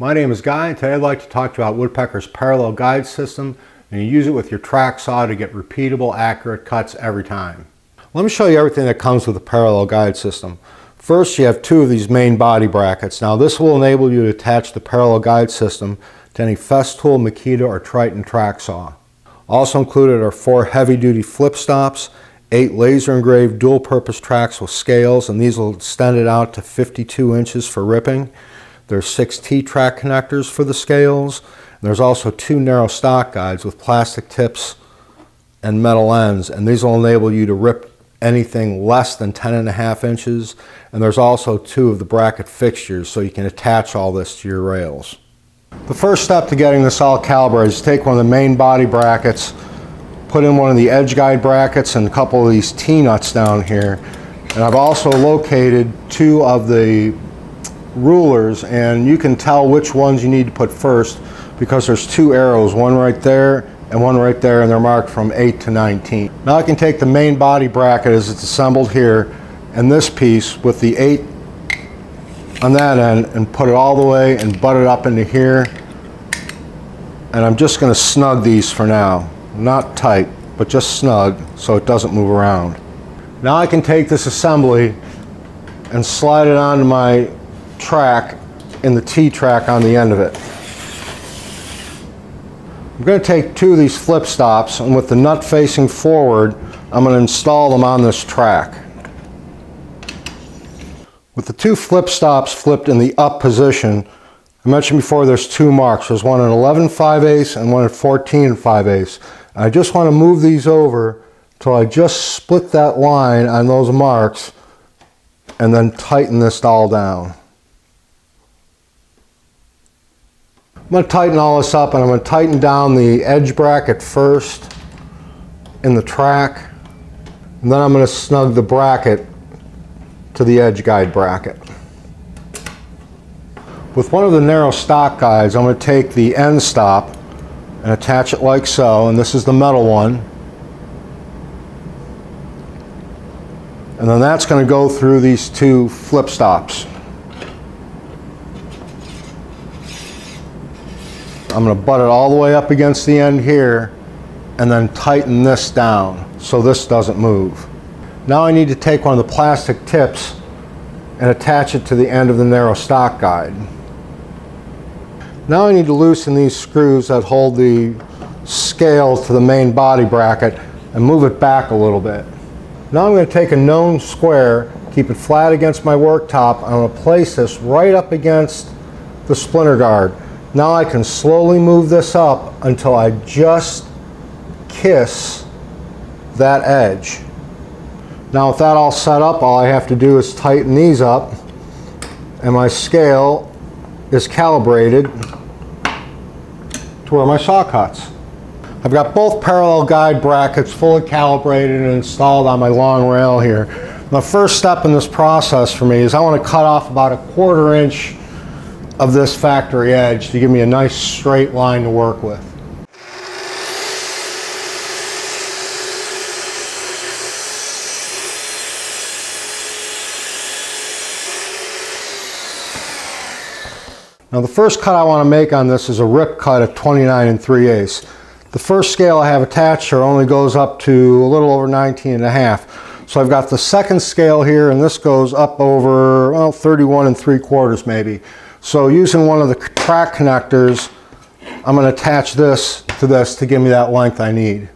My name is Guy and today I'd like to talk to you about Woodpecker's parallel guide system and you use it with your track saw to get repeatable, accurate cuts every time. Let me show you everything that comes with the parallel guide system. First you have two of these main body brackets. Now this will enable you to attach the parallel guide system to any Festool, Makita or Triton track saw. Also included are four heavy duty flip stops, eight laser engraved dual purpose tracks with scales and these will extend it out to 52 inches for ripping. There's six T-track connectors for the scales. There's also two narrow stock guides with plastic tips and metal ends and these will enable you to rip anything less than 10 and a half inches and there's also two of the bracket fixtures so you can attach all this to your rails. The first step to getting this all calibrated is take one of the main body brackets, put in one of the edge guide brackets and a couple of these T-nuts down here. And I've also located two of the rulers and you can tell which ones you need to put first because there's two arrows, one right there and one right there and they're marked from 8 to 19. Now I can take the main body bracket as it's assembled here and this piece with the 8 on that end and put it all the way and butt it up into here. And I'm just going to snug these for now. Not tight, but just snug so it doesn't move around. Now I can take this assembly and slide it onto my track and the T-track on the end of it. I'm going to take two of these flip stops and with the nut facing forward I'm going to install them on this track. With the two flip stops flipped in the up position, I mentioned before there's two marks. There's one at 11 5 eighths and one at 14 5 eighths. I just want to move these over till I just split that line on those marks and then tighten this all down. I'm going to tighten all this up and I'm going to tighten down the edge bracket first in the track and then I'm going to snug the bracket to the edge guide bracket. With one of the narrow stock guides, I'm going to take the end stop and attach it like so, and this is the metal one. And then that's going to go through these two flip stops. I'm going to butt it all the way up against the end here and then tighten this down so this doesn't move. Now I need to take one of the plastic tips and attach it to the end of the narrow stock guide. Now I need to loosen these screws that hold the scales to the main body bracket and move it back a little bit. Now I'm going to take a known square, keep it flat against my worktop, I'm going to place this right up against the splinter guard. Now I can slowly move this up until I just kiss that edge. Now with that all set up, all I have to do is tighten these up and my scale is calibrated to where my saw cuts. I've got both parallel guide brackets fully calibrated and installed on my long rail here. The first step in this process for me is I want to cut off about a quarter inch of this factory edge to give me a nice straight line to work with. Now the first cut I want to make on this is a rip cut of 29 and 3 eighths. The first scale I have attached here only goes up to a little over 19 and a half. So I've got the second scale here and this goes up over well, 31 and 3 quarters maybe. So using one of the track connectors, I'm going to attach this to this to give me that length I need.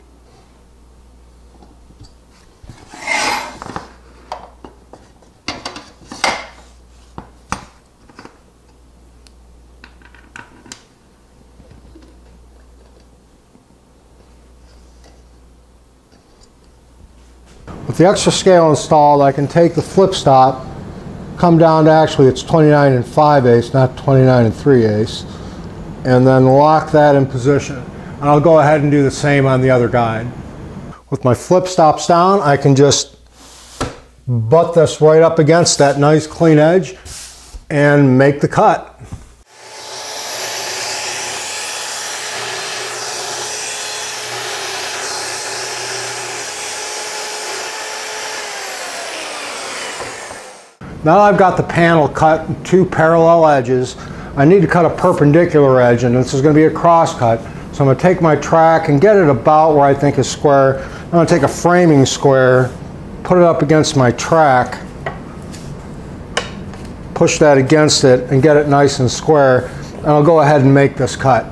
With the extra scale installed, I can take the flip stop, come down to actually it's 29 and 5 eighths, not 29 and 3 eighths, and then lock that in position. And I'll go ahead and do the same on the other guide. With my flip stops down, I can just butt this right up against that nice clean edge and make the cut. Now I've got the panel cut two parallel edges. I need to cut a perpendicular edge and this is going to be a cross cut. So I'm going to take my track and get it about where I think is square. I'm going to take a framing square, put it up against my track, push that against it and get it nice and square. And I'll go ahead and make this cut.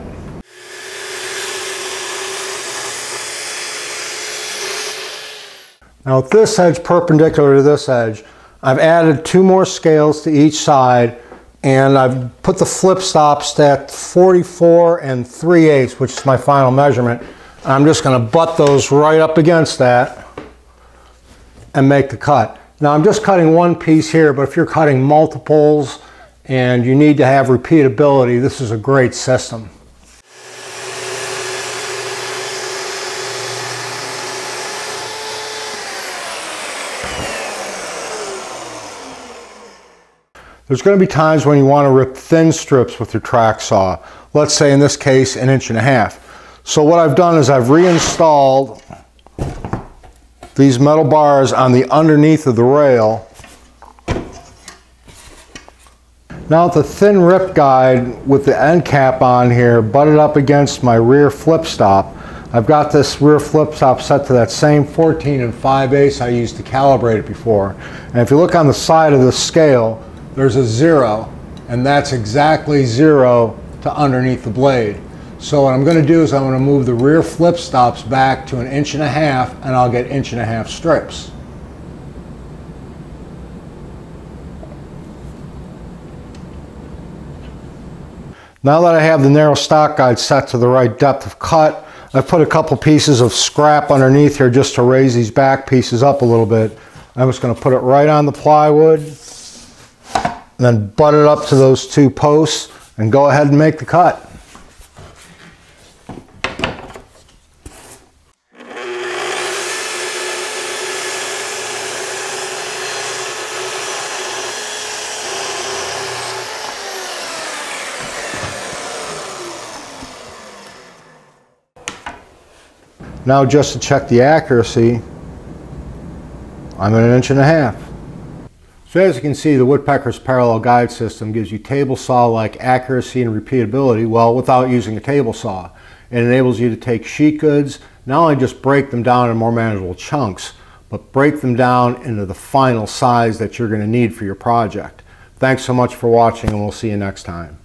Now with this edge perpendicular to this edge, I've added two more scales to each side and I've put the flip stops at 44 and 3 eighths, which is my final measurement. I'm just going to butt those right up against that and make the cut. Now I'm just cutting one piece here, but if you're cutting multiples and you need to have repeatability, this is a great system. There's going to be times when you want to rip thin strips with your track saw. Let's say in this case an inch and a half. So what I've done is I've reinstalled these metal bars on the underneath of the rail. Now with the thin rip guide with the end cap on here butted up against my rear flip stop, I've got this rear flip stop set to that same 14 and 5 ace I used to calibrate it before. And if you look on the side of the scale, there's a zero, and that's exactly zero to underneath the blade. So what I'm going to do is I'm going to move the rear flip stops back to an inch and a half, and I'll get inch and a half strips. Now that I have the narrow stock guide set to the right depth of cut, I've put a couple pieces of scrap underneath here just to raise these back pieces up a little bit. I'm just going to put it right on the plywood and then butt it up to those two posts and go ahead and make the cut. Now just to check the accuracy, I'm at an inch and a half. So as you can see, the Woodpecker's parallel guide system gives you table saw-like accuracy and repeatability, well, without using a table saw. It enables you to take sheet goods, not only just break them down in more manageable chunks, but break them down into the final size that you're going to need for your project. Thanks so much for watching and we'll see you next time.